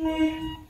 Mm-hmm.